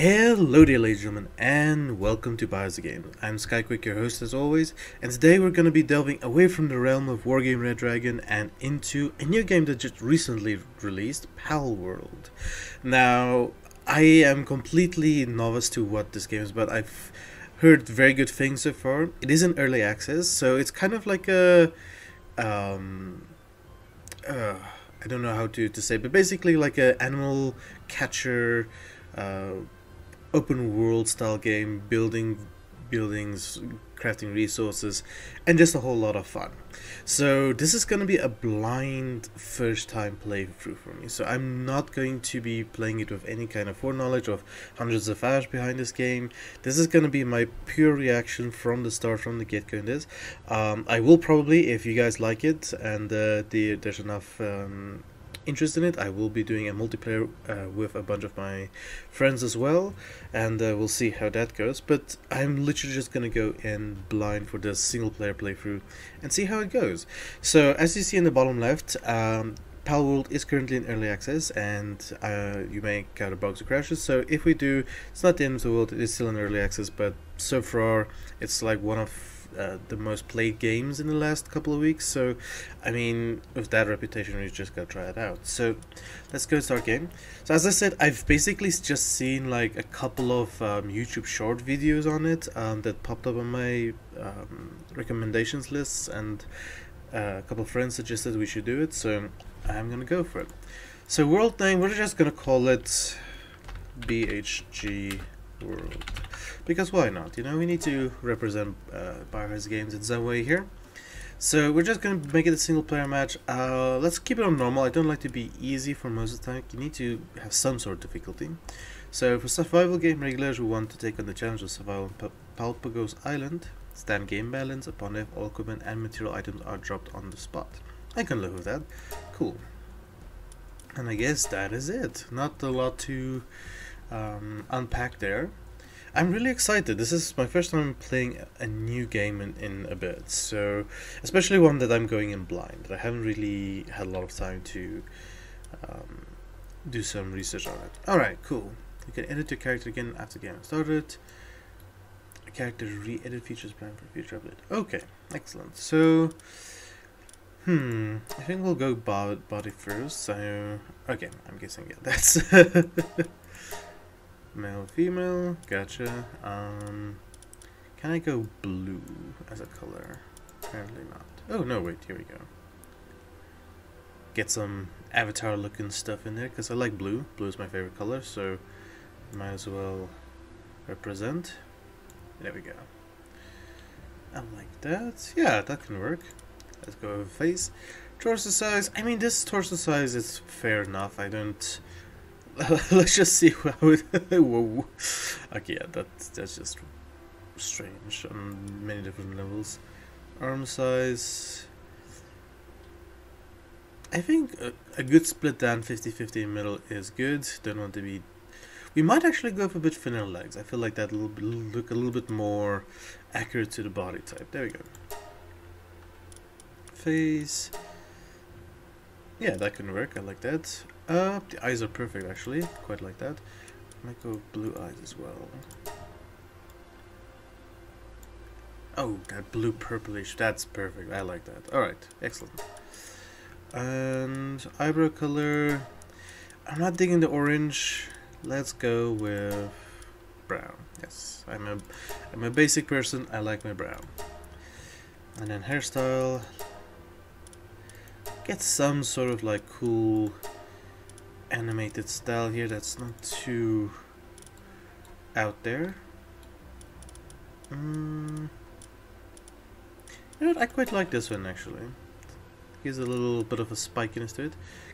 Hello dear ladies and gentlemen and welcome to Biohazard Games. I'm Skyquick, your host as always, and today we're going to be delving away from the realm of Wargame Red Dragon and into a new game that just recently released, Pal World. Now, I am completely novice to what this game is, but I've heard very good things so far. It is in early access, so it's kind of like a... Um, uh, I don't know how to, to say, but basically like a animal catcher... Uh, open world style game, building buildings, crafting resources, and just a whole lot of fun. So this is going to be a blind first time playthrough for me. So I'm not going to be playing it with any kind of foreknowledge of hundreds of hours behind this game. This is going to be my pure reaction from the start, from the get-go in this. Um, I will probably, if you guys like it and uh, the, there's enough um, interest in it, I will be doing a multiplayer uh, with a bunch of my friends as well, and uh, we'll see how that goes. But I'm literally just gonna go in blind for the single player playthrough and see how it goes. So as you see in the bottom left, um, Palworld is currently in early access and uh, you may encounter bugs or crashes so if we do it's not the end of the world it is still in early access but so far it's like one of uh, the most played games in the last couple of weeks. So, I mean, with that reputation, we just gotta try it out. So, let's go start game. So, as I said, I've basically just seen like a couple of um, YouTube short videos on it um, that popped up on my um, recommendations lists, and uh, a couple of friends suggested we should do it. So, I'm gonna go for it. So, world name, we're just gonna call it BHG World because why not? You know, we need to represent uh, games in some way here. So we're just going to make it a single player match. Uh, let's keep it on normal. I don't like to be easy for most of the time. You need to have some sort of difficulty. So for survival game regulars we want to take on the challenge of survival on Palpagos Island, stand game balance upon if all equipment and material items are dropped on the spot. I can live with that. Cool. And I guess that is it. Not a lot to um, unpack there. I'm really excited. This is my first time playing a new game in, in a bit, so especially one that I'm going in blind. I haven't really had a lot of time to um, do some research on it. Alright, cool. You can edit your character again after the game started. Character re-edit features planned for future update. Okay, excellent. So, hmm, I think we'll go body first. So, okay, I'm guessing yeah, that's. Male, female, gotcha. Um, can I go blue as a color? Apparently not. Oh, no, wait, here we go. Get some avatar looking stuff in there, because I like blue. Blue is my favorite color, so might as well represent. There we go. I like that. Yeah, that can work. Let's go with face. Torso size. I mean, this torso size is fair enough. I don't let's just see how it. Whoa. Okay, yeah, that's that's just strange on many different levels. Arm size. I think a, a good split down 50-50 in middle is good. Don't want to be. We might actually go for a bit thinner legs. I feel like that will look a little bit more accurate to the body type. There we go. Face. Yeah, that can work. I like that. Uh, the eyes are perfect actually, quite like that. Might go blue eyes as well. Oh, that blue purplish, that's perfect, I like that. Alright, excellent. And eyebrow color, I'm not digging the orange, let's go with brown. Yes, I'm a, I'm a basic person, I like my brown. And then hairstyle, get some sort of like cool animated style here that's not too out there. Mm. You know what, I quite like this one actually. Gives a little bit of a spikiness to it.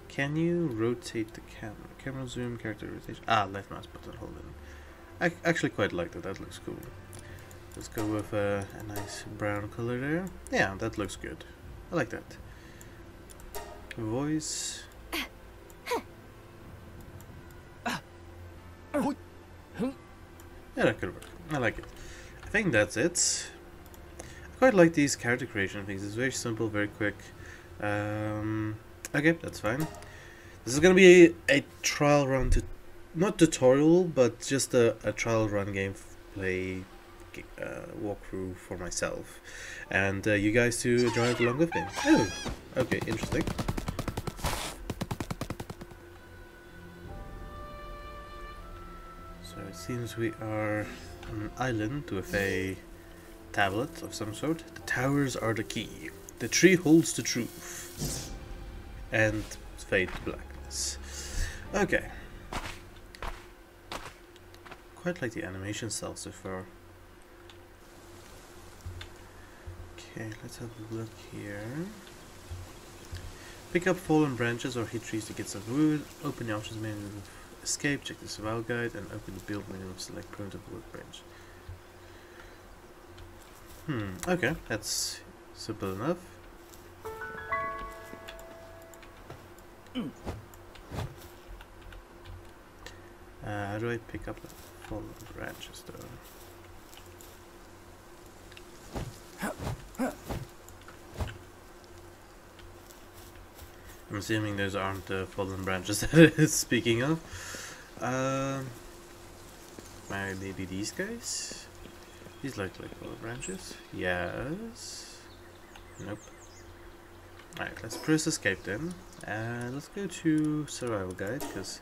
Can you rotate the camera? Camera zoom, character rotation. Ah, left mouse button, hold it. I actually quite like that, that looks cool. Let's go with a, a nice brown color there. Yeah, that looks good. I like that. Voice. Yeah, that could work. I like it. I think that's it. I quite like these character creation things. It's very simple, very quick. Um, okay, that's fine. This is gonna be a, trial run to not tutorial, but just a, a trial run gameplay uh, walkthrough for myself, and uh, you guys to join along with me. Oh, okay, interesting. Seems we are on an island with a tablet of some sort. The towers are the key. The tree holds the truth. And fade to blackness. Okay. Quite like the animation style so far. Okay, let's have a look here. Pick up fallen branches or hit trees to get some wood. Open the options menu escape, check the survival guide, and open the build menu and select primitive workbench. Hmm, okay, that's simple enough. Uh, how do I pick up the fallen branches though? I'm assuming those aren't the fallen branches that it's speaking of. Um, maybe these guys? These look like fallen branches. Yes. Nope. Alright, let's press escape then. And let's go to survival guide because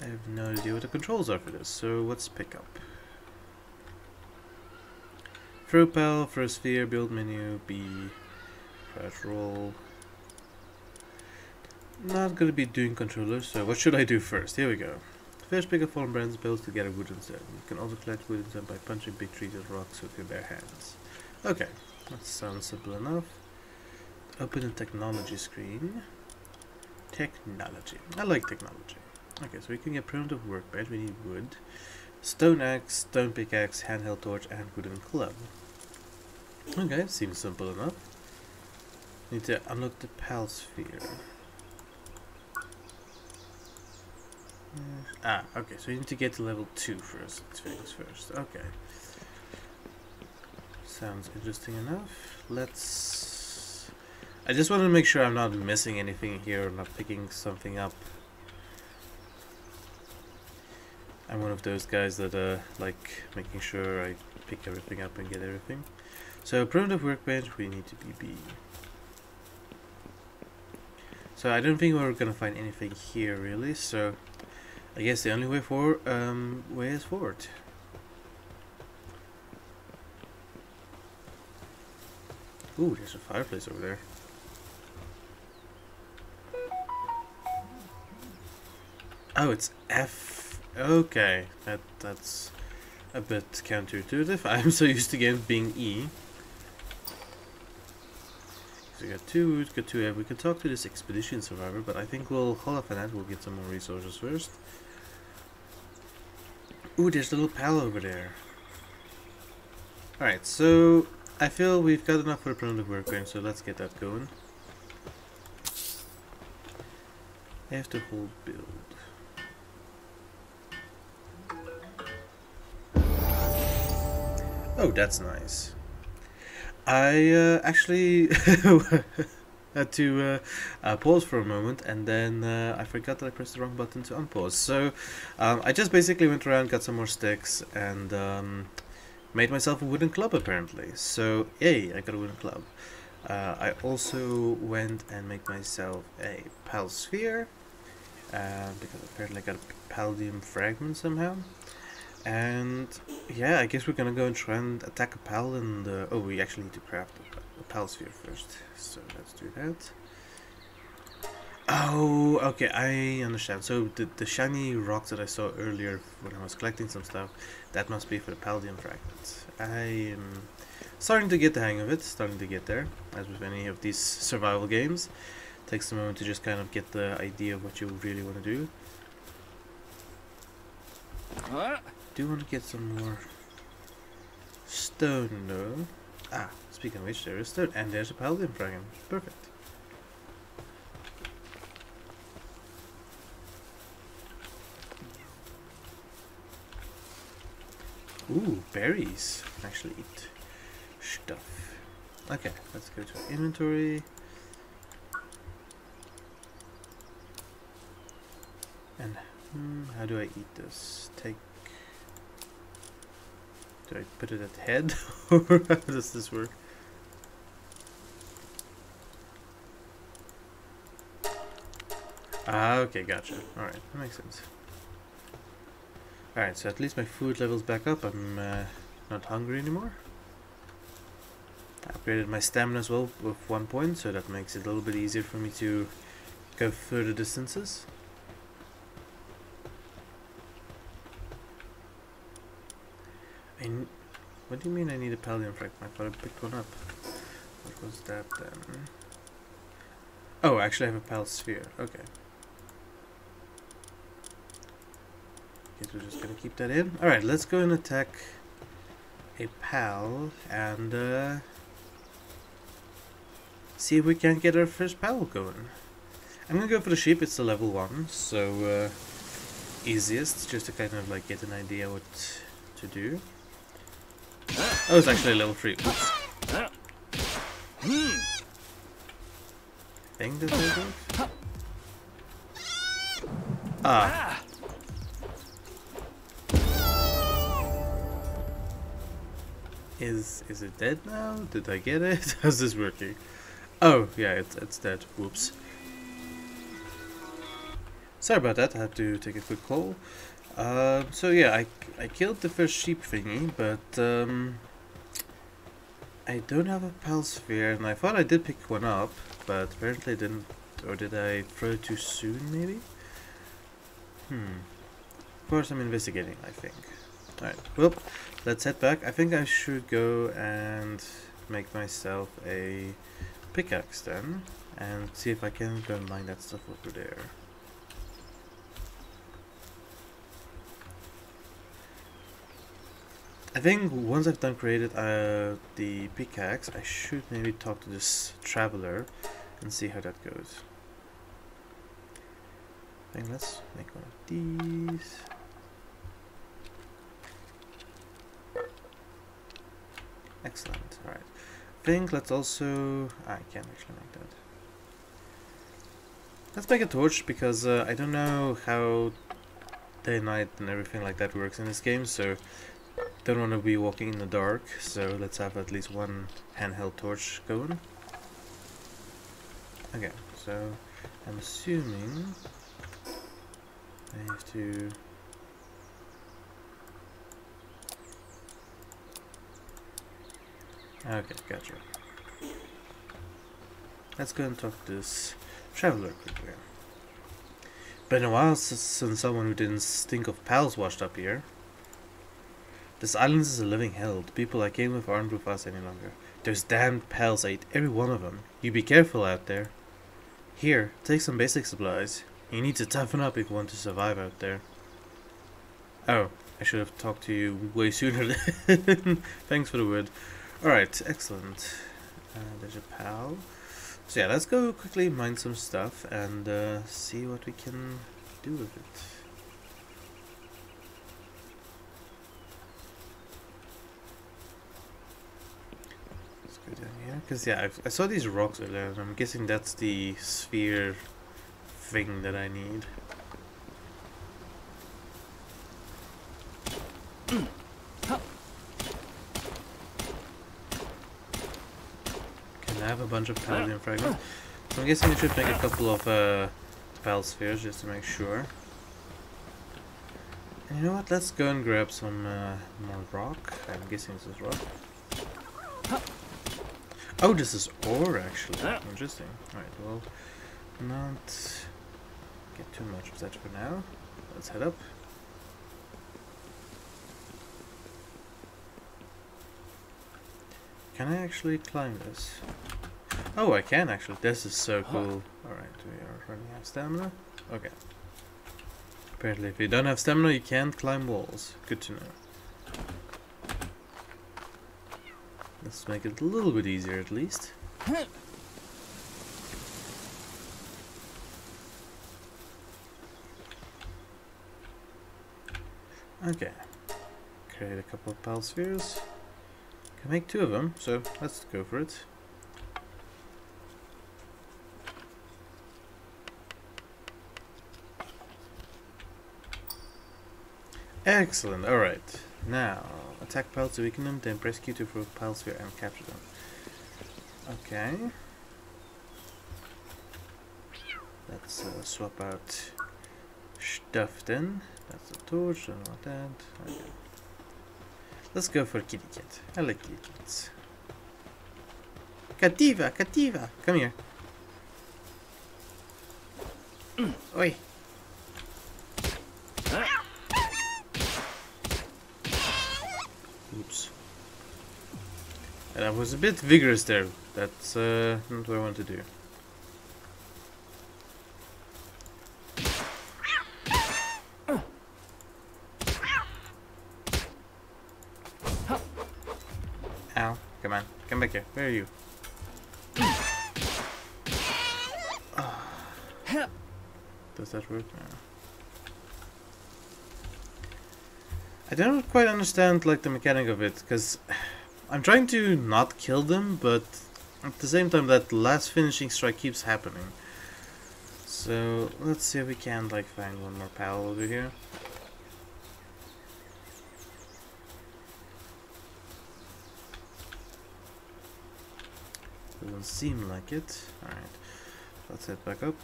I have no idea what the controls are for this. So let's pick up. Throw pal, first sphere, build menu, B, crash roll, not gonna be doing controllers, so what should I do first? Here we go. Pick up fallen branches built to get a wooden stem. You can also collect wooden stem by punching big trees and rocks with your bare hands. Okay, that sounds simple enough. Open the technology screen. Technology. I like technology. Okay, so we can get primitive workbench. We need wood. Stone axe, stone pickaxe, handheld torch, and wooden club. Okay, seems simple enough. Need to unlock the pal sphere. Ah, okay, so you need to get to level 2 first. Things first. Okay. Sounds interesting enough. Let's... I just want to make sure I'm not missing anything here, or not picking something up. I'm one of those guys that uh, like making sure I pick everything up and get everything. So primitive workbench, we need to be. So I don't think we're gonna find anything here really, so I guess the only way for um, way is forward. Ooh, there's a fireplace over there. Oh, it's F. Okay, that that's a bit counterintuitive. I'm so used to games being E. We got two wood, got two We can talk to this expedition survivor, but I think we'll that. We'll get some more resources first. Ooh, there's a little pal over there. Alright, so I feel we've got enough for the primitive workbench, so let's get that going. I have to hold build. Oh, that's nice. I uh, actually had to uh, uh, pause for a moment and then uh, I forgot that I pressed the wrong button to unpause. So um, I just basically went around, got some more sticks and um, made myself a wooden club apparently. So yay, I got a wooden club. Uh, I also went and made myself a pal sphere uh, because apparently I got a palladium fragment somehow. And yeah, I guess we're gonna go and try and attack a pal and uh, oh we actually need to craft a, a pal sphere first. So let's do that. Oh, okay, I understand. So the, the shiny rocks that I saw earlier when I was collecting some stuff, that must be for the Palladium fragments. I am starting to get the hang of it, starting to get there, as with any of these survival games. It takes a moment to just kind of get the idea of what you really want to do. What? Do want to get some more stone though. Ah, speaking of which, there is stone, and there's a paladin fragment. Perfect. Ooh, berries. Actually eat stuff. Okay, let's go to inventory. And Hmm, how do I eat this? Take... Do I put it at the head? how does this work? Ah, okay, gotcha. Alright, that makes sense. Alright, so at least my food level's back up. I'm uh, not hungry anymore. I upgraded my stamina as well with one point, so that makes it a little bit easier for me to go further distances. I what do you mean I need a Paldium fragment? I thought I picked one up. What was that then? Oh, actually I have a Pal Sphere. Okay. Guess we're just gonna keep that in. Alright, let's go and attack a pal and uh, see if we can't get our first pal going. I'm gonna go for the sheep, it's the level 1, so uh, easiest, just to kind of like get an idea what to do. Oh, it's actually level 3. Oops. Thing that they Ah. Is is it dead now? Did I get it? How's this working? Oh, yeah, it's, it's dead. Whoops. Sorry about that, I had to take a quick call. Uh, so yeah, I, I killed the first sheep thingy, but um, I don't have a pal sphere, and I thought I did pick one up, but apparently I didn't, or did I throw it too soon maybe? Hmm. Of course I'm investigating, I think. Alright, well, let's head back. I think I should go and make myself a pickaxe then, and see if I can go and mine that stuff over there. I think once I've done created uh, the pickaxe, I should maybe talk to this traveler and see how that goes. I think let's make one of these. Excellent. Alright. I think let's also... Ah, I can't actually make that. Let's make a torch because uh, I don't know how day night and everything like that works in this game, so don't want to be walking in the dark, so let's have at least one handheld torch going. Okay, so I'm assuming I have to Okay, gotcha. Let's go and talk to this traveler quickly. Been a while since someone who didn't stink of pals washed up here. This island is a living hell. The people I came with aren't with us any longer. Those damned pals, ate every one of them. You be careful out there. Here, take some basic supplies. You need to toughen up if you want to survive out there. Oh, I should have talked to you way sooner. Thanks for the word. Alright, excellent. Uh, there's a pal. So yeah, let's go quickly mine some stuff and uh, see what we can do with it. Let's Because yeah, I've, i saw these rocks earlier and I'm guessing that's the sphere thing that I need. Can I have a bunch of Paldium fragments. So I'm guessing I should make a couple of uh, Pal spheres just to make sure. And you know what, let's go and grab some uh, more rock. I'm guessing this is rock. Oh, this is ore actually. Interesting. Alright, well, not get too much of that for now. Let's head up. Can I actually climb this? Oh, I can actually. This is so cool. Alright, we are running out of stamina. Okay. Apparently if you don't have stamina, you can't climb walls. Good to know. Let's make it a little bit easier at least. Okay. Create a couple of pal spheres. Can make two of them, so let's go for it. Excellent, alright. Now, attack piles to weaken them, then press Q to throw sphere and capture them. Okay. Let's uh, swap out stuff then. That's a torch, don't want that. Okay. Let's go for kitty cat. I like kitty cats. Cattiva, Cattiva, come here. Oi. Oops. And I was a bit vigorous there. That's uh, not what I want to do. Ow. Come on. Come back here. Where are you? Does that work? No. I don't quite understand like the mechanic of it, because I'm trying to not kill them, but at the same time that last finishing strike keeps happening. So let's see if we can like find one more pal over here. Doesn't seem like it. Alright, let's head back up.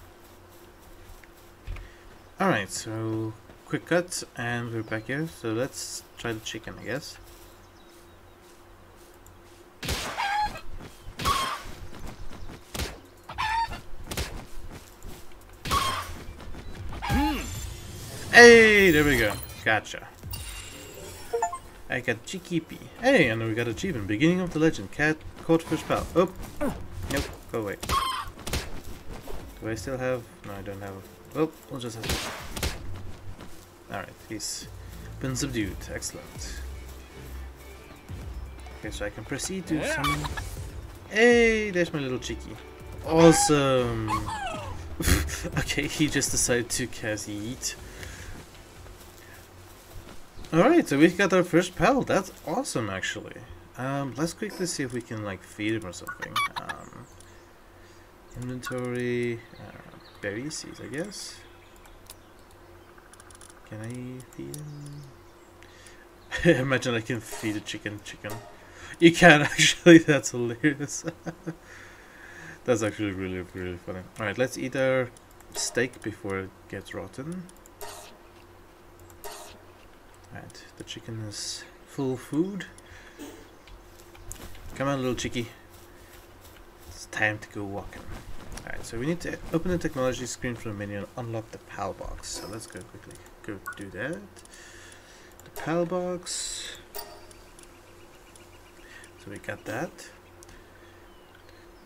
Alright, so quick cut and we're back here. So let's try the chicken, I guess. Hey, there we go. Gotcha. I got Chikipi. Hey, and we got achievement. Beginning of the legend. Cat caught first pal. Oh. Nope. Go away. Do I still have... No, I don't have... Oh, we'll just have to... Alright, he's been subdued. Excellent. Okay, so I can proceed to summon... Hey, there's my little cheeky. Awesome! okay, he just decided to cast Yeet. Alright, so we got our first pal. That's awesome, actually. Um, let's quickly see if we can, like, feed him or something. Um, inventory, uh, berry seeds, I guess. Can I feed him? Imagine I can feed a chicken chicken. You can, actually. That's hilarious. That's actually really, really funny. Alright, let's eat our steak before it gets rotten. Right, the chicken is full food. Come on, little chickie. It's time to go walking. Alright, so we need to open the technology screen from the menu and unlock the PAL box. So let's go quickly go do that. The PAL box. So we got that.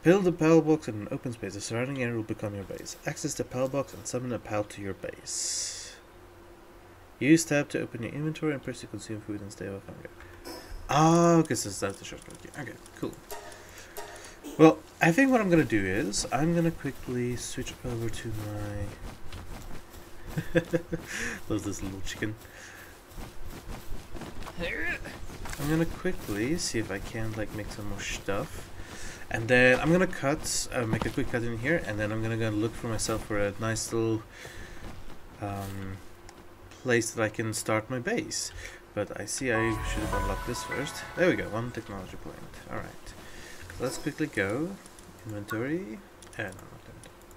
Build the PAL box in an open space. The surrounding area will become your base. Access the PAL box and summon a PAL to your base. Use tab to open your inventory and press to consume food and stay off hunger. Oh, okay, so that's the shortcut. Okay, cool. Well, I think what I'm gonna do is I'm gonna quickly switch over to my. Love this little chicken. I'm gonna quickly see if I can like make some more stuff. And then I'm gonna cut, uh, make a quick cut in here, and then I'm gonna go look for myself for a nice little um, place that I can start my base. But I see I should have unlocked this first. There we go, one technology point. Alright. Let's quickly go. Inventory. And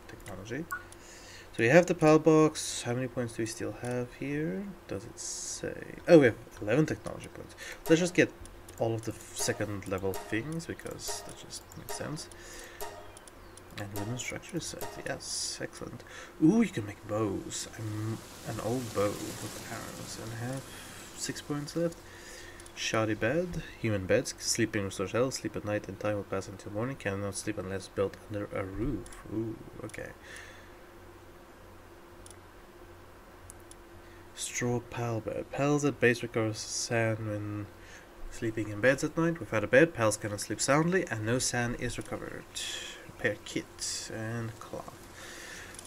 technology. So we have the PAL box. How many points do we still have here? Does it say? Oh, we have 11 technology points. Let's just get all of the second level things because that just makes sense. And wooden structure set, yes, excellent. Ooh, you can make bows. I'm an old bow with arrows and have six points left. Shoddy bed, human beds, sleeping restores health, sleep at night and time will pass until morning, cannot sleep unless built under a roof. Ooh, okay. Straw pal bed. Pals at base recovers SAN when sleeping in beds at night. Without a bed, pals cannot sleep soundly and no SAN is recovered repair kit and cloth.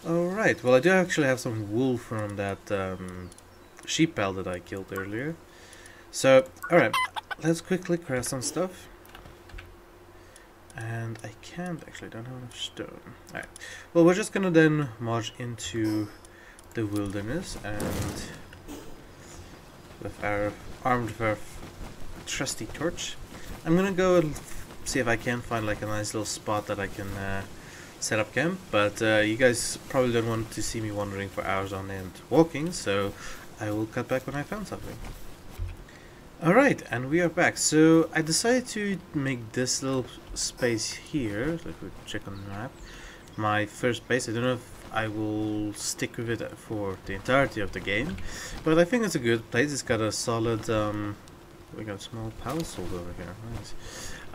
Alright, well I do actually have some wool from that um, sheep pal that I killed earlier. So, alright, let's quickly craft some stuff. And I can't actually, don't have enough stone. Alright, well we're just gonna then march into the wilderness and with our armed with our trusty torch. I'm gonna go see if I can find like a nice little spot that I can uh, set up camp. But uh, you guys probably don't want to see me wandering for hours on end walking, so I will cut back when I found something. Alright, and we are back. So I decided to make this little space here, let me check on the map, my first base. I don't know if I will stick with it for the entirety of the game, but I think it's a good place. It's got a solid, um, we got a small power over here, nice.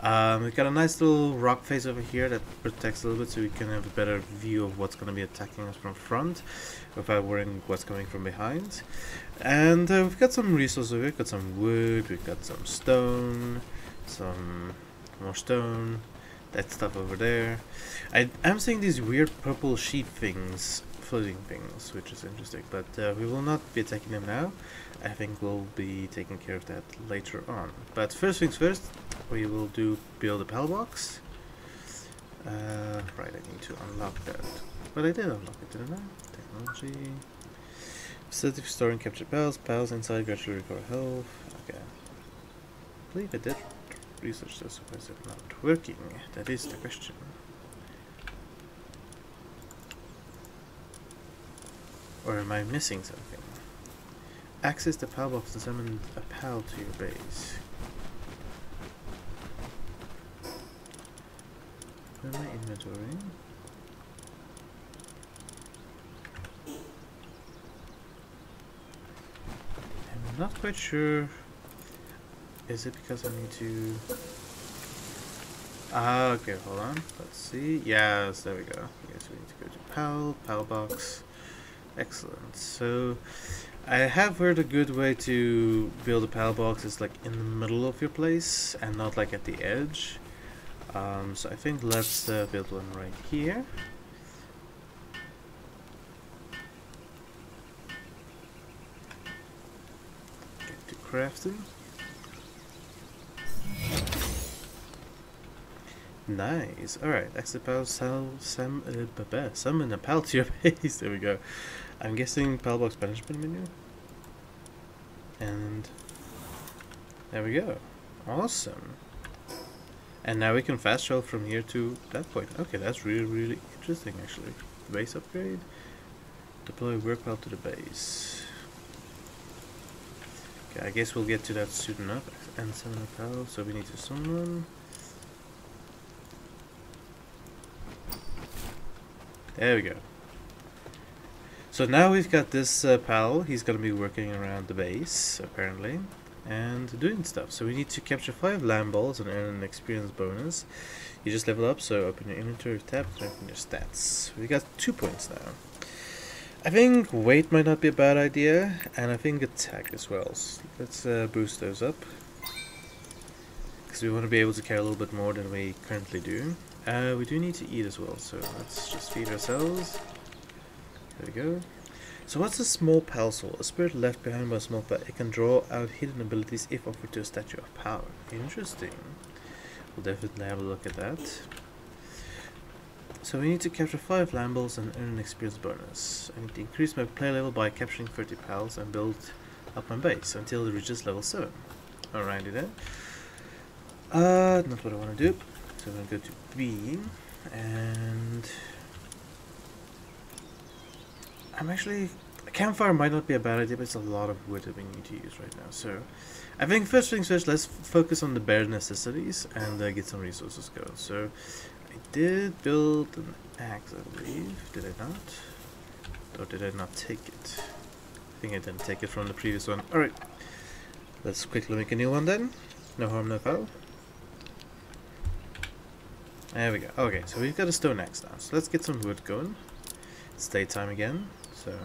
Um, we've got a nice little rock face over here that protects a little bit so we can have a better view of what's going to be attacking us from front without worrying what's coming from behind. And uh, we've got some resources over here. We've got some wood, we've got some stone, some more stone, that stuff over there. I, I'm seeing these weird purple sheep things, floating things, which is interesting, but uh, we will not be attacking them now. I think we'll be taking care of that later on. But first things first, we will do build a PAL box. Uh, right, I need to unlock that. But I did unlock it, didn't I? Technology. Facility for storing captured pals. Pals inside gradually recover health. Okay. I believe I did research this. Why is it not working? That is the question. Or am I missing something? Access the PAL box and summon a PAL to your base. in my inventory. I'm not quite sure. Is it because I need to... Ah, okay, hold on. Let's see. Yes, there we go. Yes, we need to go to PAL, PAL box. Excellent. So, I have heard a good way to build a PAL box is like in the middle of your place and not like at the edge. Um, so I think let's uh, build one right here. Get to crafting. Nice. Alright, exit pal sal sam uh, summon a pal to your base. there we go. I'm guessing pal box management menu. And there we go. Awesome. And now we can fast travel from here to that point. Okay, that's really, really interesting actually. Base upgrade. Deploy work pal to the base. Okay, I guess we'll get to that soon enough. And summon a pal, so we need to summon. There we go. So now we've got this uh, pal. He's going to be working around the base, apparently and doing stuff. So we need to capture 5 Lamballs and earn an experience bonus. You just level up, so open your inventory tab and open your stats. We got 2 points now. I think weight might not be a bad idea, and I think attack as well. So let's uh, boost those up. Because we want to be able to carry a little bit more than we currently do. Uh, we do need to eat as well, so let's just feed ourselves. There we go. So what's a small pal soul? A spirit left behind by a small pal. It can draw out hidden abilities if offered to a statue of power. Interesting. We'll definitely have a look at that. So we need to capture 5 Lamballs and earn an experience bonus. I need to increase my play level by capturing 30 pals and build up my base until it reaches level 7. Alrighty then. Uh, not what I want to do. So I'm going to go to B and I'm actually... Campfire might not be a bad idea, but it's a lot of wood that we need to use right now. So, I think first things first, let's focus on the bare necessities and uh, get some resources going. So, I did build an axe, I believe. Did I not? Or did I not take it? I think I didn't take it from the previous one. Alright. Let's quickly make a new one then. No harm, no foul. There we go. Okay, so we've got a stone axe now. So let's get some wood going. It's daytime again so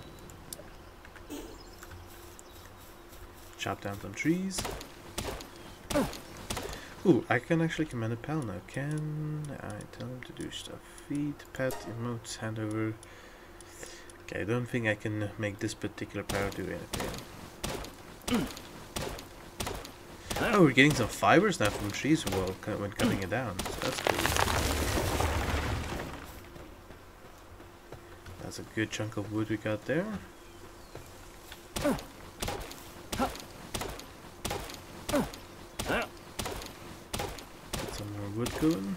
chop down some trees. Oh. Ooh, I can actually command a pal now. Can I tell him to do stuff? Feed, pet, emotes, handover. Okay, I don't think I can make this particular power do anything. Oh, we're getting some fibers now from trees while when cutting it down, so that's cool. That's a good chunk of wood we got there. Get some more wood going.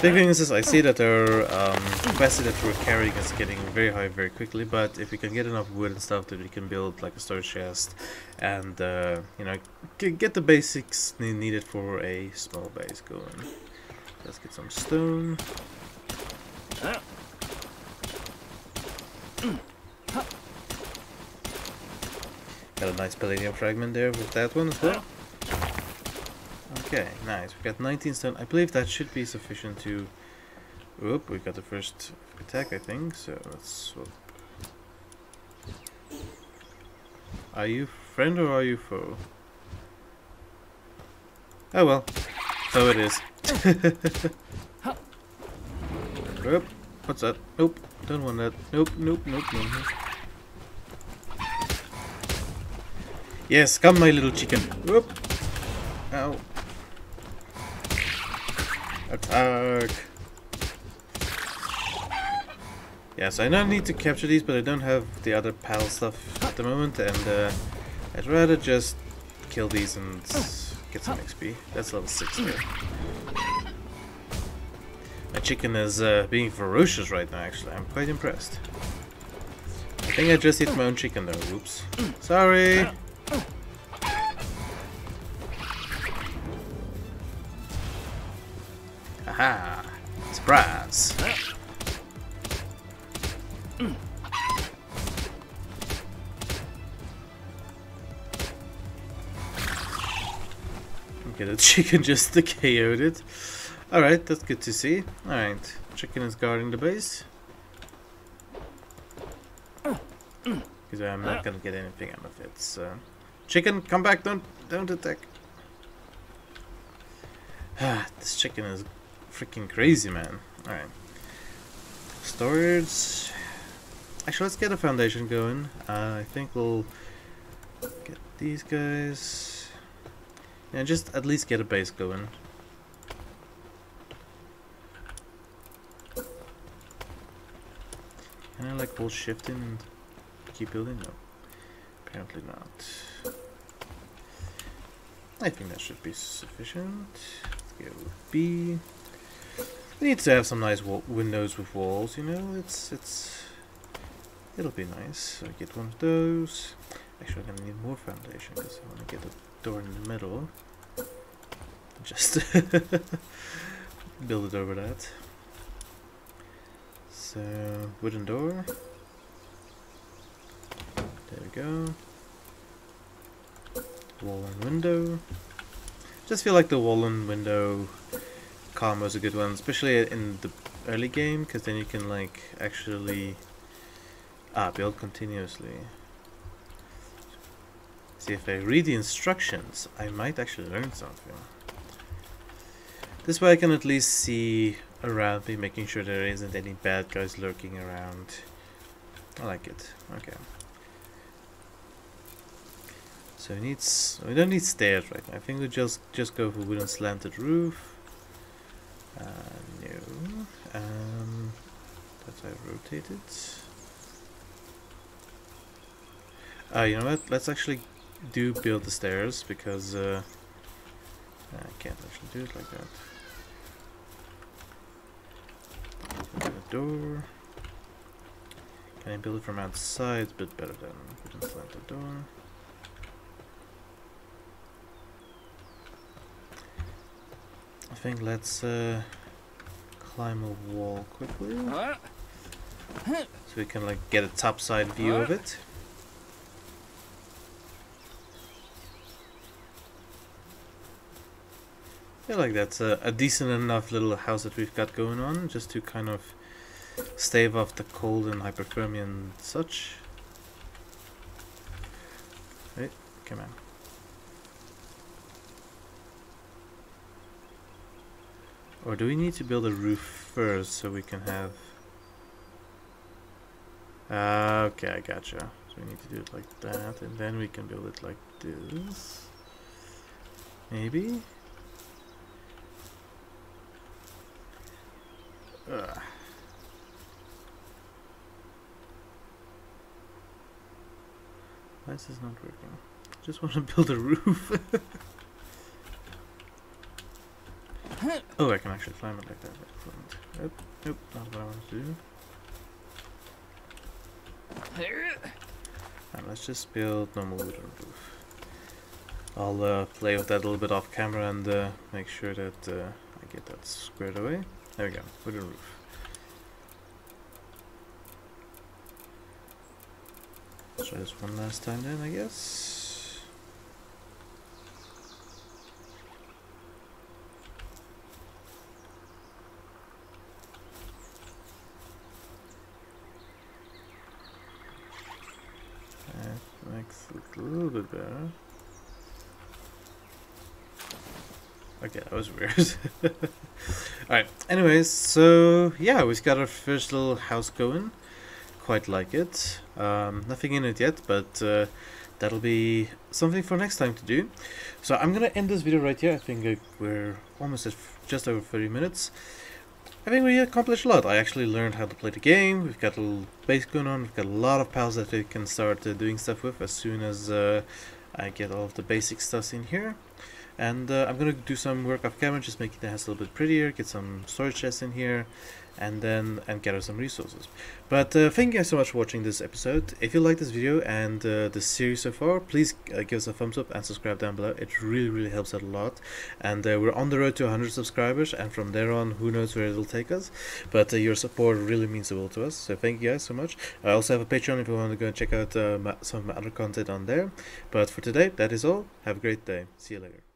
Big thing is, I see that our um, capacity that we're carrying is getting very high very quickly, but if we can get enough wood and stuff, then we can build like a storage chest and, uh, you know, get the basics needed for a small base going. Let's get some stone. Mm. Got a nice palladium fragment there with that one as well. Okay, nice. We got 19 stone. I believe that should be sufficient to... Oop, we got the first attack, I think. So let's swap. Are you friend or are you foe? Oh well. So it is. Oop, what's that? Nope, don't want that. Nope, nope, nope, nope. nope. Yes, come my little chicken. Whoop. Ow. Attack. Yes, I know I need to capture these, but I don't have the other pal stuff at the moment, and uh, I'd rather just kill these and get some XP. That's level 6 there. Chicken is uh, being ferocious right now, actually. I'm quite impressed. I think I just hit my own chicken though. Oops. Sorry! Aha! Surprise! Okay, the chicken just KO'd it. Alright, that's good to see. Alright, chicken is guarding the base. Because I'm not gonna get anything out of it, so... Chicken, come back, don't, don't attack. Ah, this chicken is freaking crazy, man. Alright. Storage. Actually, let's get a foundation going. Uh, I think we'll get these guys. Yeah, just at least get a base going. Can I like hold shift in and keep building? No. Apparently not. I think that should be sufficient. Let's go B. We need to have some nice windows with walls, you know, it's, it's, it'll be nice. So I get one of those. Actually, I'm gonna need more foundation because I want to get a door in the middle. Just build it over that. So, wooden door. There we go. Wall and window. Just feel like the wall and window combo is a good one, especially in the early game, because then you can like actually ah build continuously. See if I read the instructions, I might actually learn something. This way I can at least see around me, making sure there isn't any bad guys lurking around. I like it. Okay. So we need we don't need stairs right now. I think we just just go for wooden slanted roof. Uh, no. Um, that I rotated. Uh, you know what? Let's actually do build the stairs because uh, I can't actually do it like that. Open the door. Can I build it from outside? It's a bit better than wooden slanted door. I think let's uh, climb a wall quickly. So we can like get a top side view of it. I feel like that's a, a decent enough little house that we've got going on, just to kind of stave off the cold and hyperthermia and such. Hey, come on. Or do we need to build a roof first so we can have... Uh, okay, I gotcha. So we need to do it like that, and then we can build it like this. Maybe? Why is this not working? just want to build a roof. oh, I can actually climb it like that. Excellent. Nope, nope, not what I want to do. And let's just build normal wooden roof. I'll uh, play with that a little bit off camera and uh, make sure that uh, I get that squared away. There we go, wooden roof. Try this one last time then, I guess. A little bit. Okay, that was weird. Alright, anyways, so yeah, we've got our first little house going. Quite like it. Um, nothing in it yet, but uh, that'll be something for next time to do. So I'm gonna end this video right here. I think we're almost at just over 30 minutes. I think we accomplished a lot. I actually learned how to play the game. We've got a little base going on. We've got a lot of pals that we can start uh, doing stuff with as soon as uh, I get all of the basic stuff in here. And uh, I'm gonna do some work off camera, just making the house a little bit prettier, get some storage chests in here, and then and gather some resources. But uh, thank you guys so much for watching this episode. If you like this video and uh, the series so far, please uh, give us a thumbs up and subscribe down below. It really, really helps out a lot. And uh, we're on the road to 100 subscribers, and from there on, who knows where it'll take us. But uh, your support really means the world to us. So thank you guys so much. I also have a Patreon if you want to go and check out uh, some of my other content on there. But for today, that is all. Have a great day. See you later.